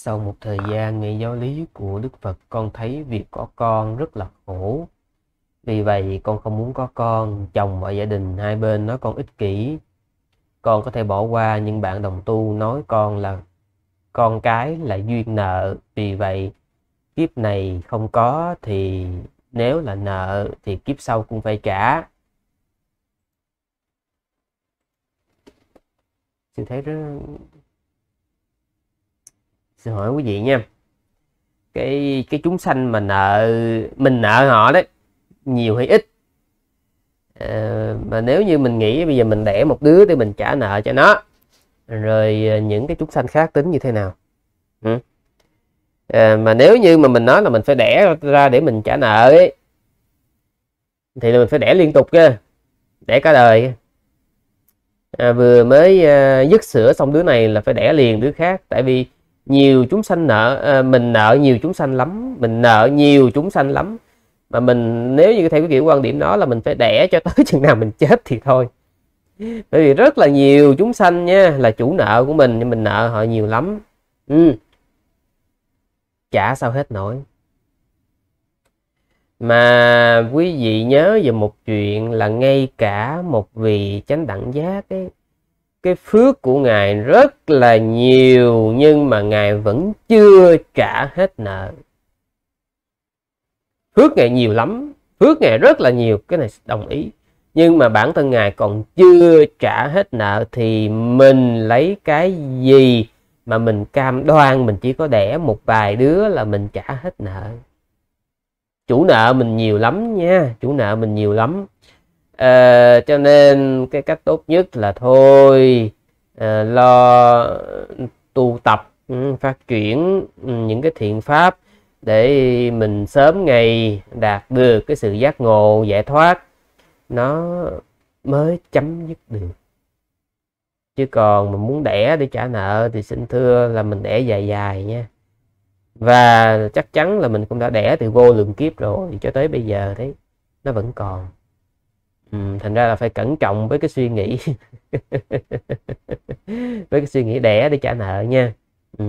Sau một thời gian nghe giáo lý của Đức Phật, con thấy việc có con rất là khổ. Vì vậy con không muốn có con, chồng và gia đình hai bên nói con ích kỷ. Con có thể bỏ qua nhưng bạn đồng tu nói con là con cái là duyên nợ. Vì vậy kiếp này không có thì nếu là nợ thì kiếp sau cũng phải trả. Sư thấy rất xin hỏi quý vị nha. Cái cái chúng sanh mà nợ mình nợ họ đấy nhiều hay ít? À, mà nếu như mình nghĩ bây giờ mình đẻ một đứa để mình trả nợ cho nó rồi ờ, những cái chúng sanh khác tính như thế nào? Ừ? à, mà nếu như mà mình nói là mình phải đẻ ra để mình trả nợ ấy thì là mình phải đẻ liên tục cơ đẻ cả đời. À, vừa mới à, dứt sữa xong đứa này là phải đẻ liền đứa khác tại vì nhiều chúng sanh nợ ờ, mình nợ nhiều chúng sanh lắm, mình nợ nhiều chúng sanh lắm. Mà mình, nếu như theo cái kiểu quan điểm đó là mình phải đẻ cho tới chừng nào mình chết thì thôi. Bởi vì rất là nhiều chúng sanh nha, là chủ nợ của mình, nhưng mình nợ họ nhiều lắm. Ừ. chả sao hết nổi. Mà quý vị nhớ về một chuyện là ngay cả một vị chánh đẳng giác ấy cái phước của ngài rất là nhiều, nhưng mà ngài vẫn chưa trả hết nợ. Phước ngài nhiều lắm, phước ngài rất là nhiều, cái này đồng ý. Nhưng mà bản thân ngài còn chưa trả hết nợ thì mình lấy cái gì mà mình cam đoan, mình chỉ có đẻ một vài đứa là mình trả hết nợ. Chủ nợ mình nhiều lắm nha, chủ nợ mình nhiều lắm à, cho nên cái cách tốt nhất là thôi à, lo tu tập ừ, phát triển ừ, những cái thiện pháp để mình sớm ngày đạt được cái sự giác ngộ giải thoát. Nó mới chấm dứt được. Chứ còn mà muốn đẻ để trả nợ thì xin thưa là mình đẻ dài dài nha. Và chắc chắn là mình cũng đã đẻ từ vô lượng kiếp rồi cho tới bây giờ đấy nó vẫn còn ừ, thành ra là phải cẩn trọng với cái suy nghĩ với cái suy nghĩ đẻ để trả nợ nha ừ.